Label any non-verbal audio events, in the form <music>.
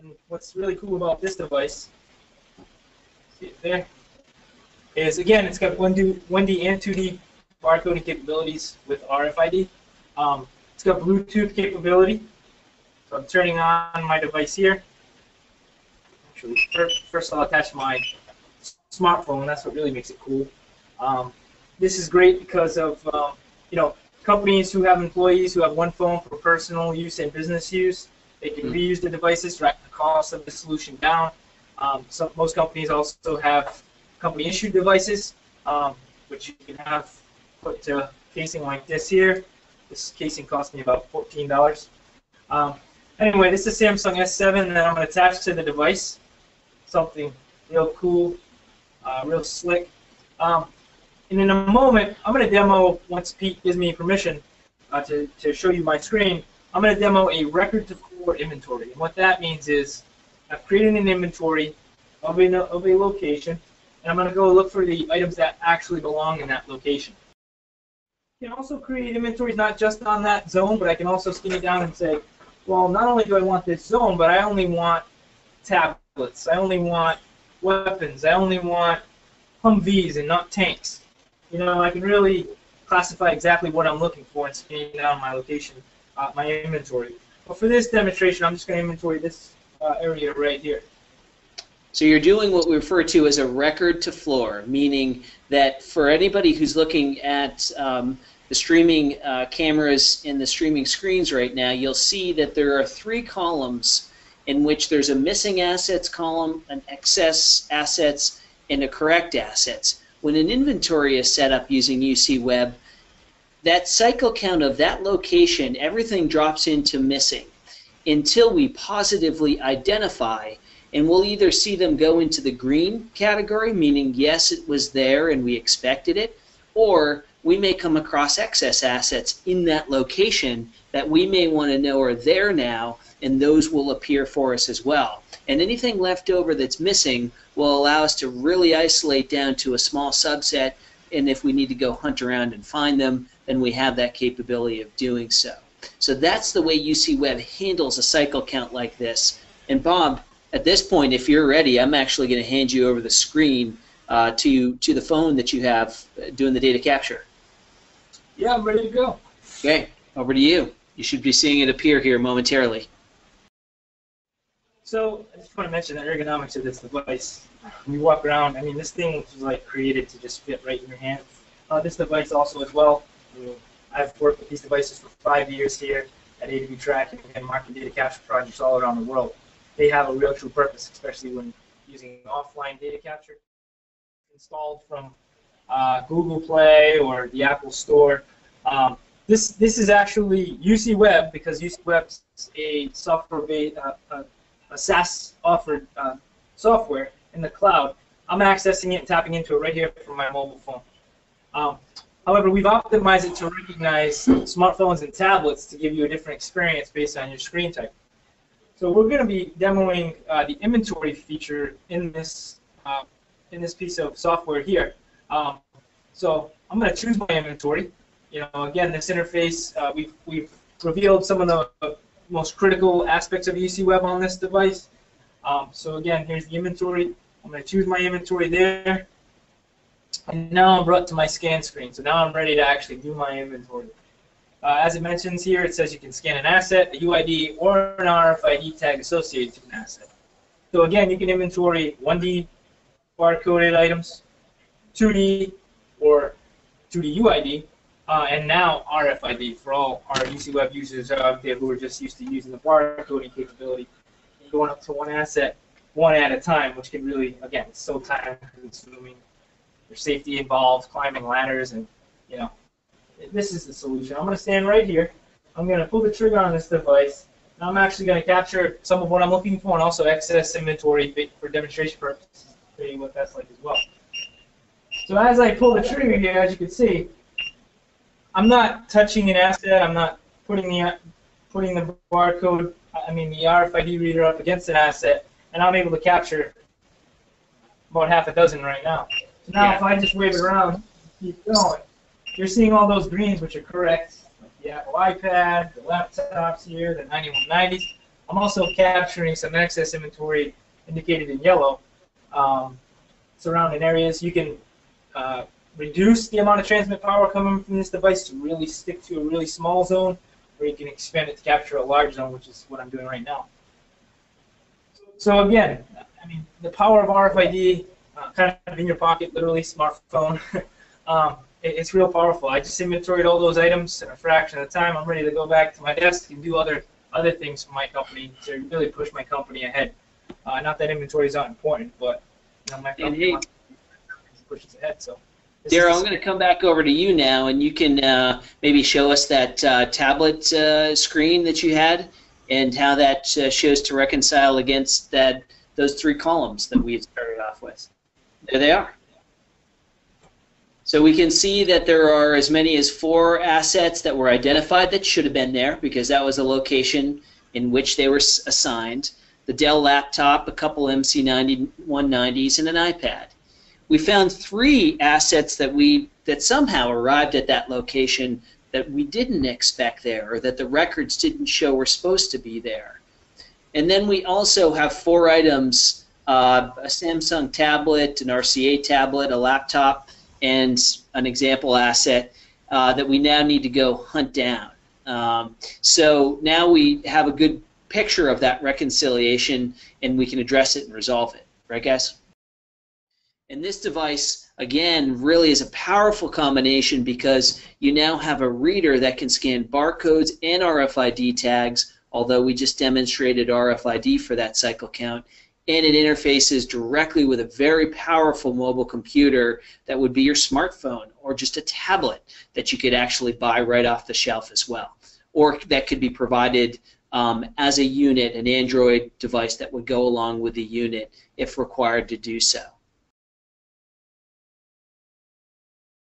And what's really cool about this device, see it there, is again it's got 1D, 1D and 2D barcoding capabilities with RFID. Um, it's got Bluetooth capability. So I'm turning on my device here. Actually, first, first I'll attach my smartphone. That's what really makes it cool. Um, this is great because of um, you know companies who have employees who have one phone for personal use and business use. They can reuse the devices, cost of the solution down. Um, so most companies also have company-issued devices, um, which you can have put to casing like this here. This casing cost me about $14. Um, anyway, this is Samsung S7 that I'm going to attach to the device. Something real cool, uh, real slick. Um, and in a moment, I'm going to demo, once Pete gives me permission uh, to, to show you my screen, I'm going to demo a record to floor inventory. And what that means is I've created an inventory of a, of a location, and I'm going to go look for the items that actually belong in that location. You can also create inventories not just on that zone, but I can also skin it down and say, well, not only do I want this zone, but I only want tablets, I only want weapons, I only want Humvees and not tanks you know, I can really classify exactly what I'm looking for and scan down my location, uh, my inventory. But for this demonstration, I'm just going to inventory this uh, area right here. So you're doing what we refer to as a record to floor, meaning that for anybody who's looking at um, the streaming uh, cameras in the streaming screens right now, you'll see that there are three columns in which there's a missing assets column, an excess assets, and a correct assets when an inventory is set up using UC Web, that cycle count of that location, everything drops into missing until we positively identify and we'll either see them go into the green category, meaning yes, it was there and we expected it, or we may come across excess assets in that location that we may want to know are there now, and those will appear for us as well. And anything left over that's missing will allow us to really isolate down to a small subset. And if we need to go hunt around and find them, then we have that capability of doing so. So that's the way UC Web handles a cycle count like this. And Bob, at this point, if you're ready, I'm actually going to hand you over the screen uh, to to the phone that you have uh, doing the data capture. Yeah, I'm ready to go. Okay, over to you. You should be seeing it appear here momentarily. So I just want to mention the ergonomics of this device. When you walk around, I mean, this thing was like created to just fit right in your hand. Uh, this device also as well. I've worked with these devices for five years here at AW Tracking and market data capture projects all around the world. They have a real true purpose, especially when using offline data capture installed from uh, Google Play or the Apple Store. Um, this this is actually UC Web because UC Web is a software-based uh, a SaaS offered uh, software in the cloud. I'm accessing it and tapping into it right here from my mobile phone. Um, however, we've optimized it to recognize smartphones and tablets to give you a different experience based on your screen type. So we're going to be demoing uh, the inventory feature in this uh, in this piece of software here. Um, so I'm going to choose my inventory. You know, again, this interface uh, we've we've revealed some of the most critical aspects of UC Web on this device. Um, so again, here's the inventory. I'm going to choose my inventory there. And now I'm brought to my scan screen. So now I'm ready to actually do my inventory. Uh, as it mentions here, it says you can scan an asset, a UID, or an RFID tag associated to an asset. So again, you can inventory 1D barcoded items, 2D, or 2D UID, uh, and now RFID for all our UC Web users out there who are just used to using the barcoding capability, going up to one asset one at a time, which can really, again, so time consuming. There's safety involved, climbing ladders, and you know, this is the solution. I'm going to stand right here. I'm going to pull the trigger on this device. And I'm actually going to capture some of what I'm looking for and also excess inventory for demonstration purposes, you what that's like as well. So as I pull the trigger here, as you can see, I'm not touching an asset. I'm not putting the putting the barcode, I mean the RFID reader up against an asset, and I'm able to capture about half a dozen right now. Now yeah. if I just wave it around, keep going, you're seeing all those greens which are correct, like the Apple iPad, the laptops here, the 9190s. I'm also capturing some excess inventory indicated in yellow um, surrounding areas. You can uh, reduce the amount of transmit power coming from this device to really stick to a really small zone, or you can expand it to capture a large zone, which is what I'm doing right now. So again, I mean, the power of RFID, uh, kind of in your pocket, literally, smartphone. <laughs> um, it, it's real powerful. I just inventoried all those items in a fraction of the time. I'm ready to go back to my desk and do other other things for my company to really push my company ahead. Uh, not that inventory is not important, but you know, my And company hey- pushes ahead. So. Daryl, I'm going to come back over to you now, and you can uh, maybe show us that uh, tablet uh, screen that you had, and how that uh, shows to reconcile against that those three columns that we started off with. There they are. So we can see that there are as many as four assets that were identified that should have been there because that was a location in which they were assigned. The Dell laptop, a couple MC9190s, and an iPad we found three assets that we that somehow arrived at that location that we didn't expect there or that the records didn't show were supposed to be there and then we also have four items uh, a samsung tablet an rca tablet a laptop and an example asset uh, that we now need to go hunt down. Um, so now we have a good picture of that reconciliation and we can address it and resolve it. Right guys? And this device, again, really is a powerful combination because you now have a reader that can scan barcodes and RFID tags, although we just demonstrated RFID for that cycle count, and it interfaces directly with a very powerful mobile computer that would be your smartphone or just a tablet that you could actually buy right off the shelf as well, or that could be provided um, as a unit, an Android device that would go along with the unit if required to do so.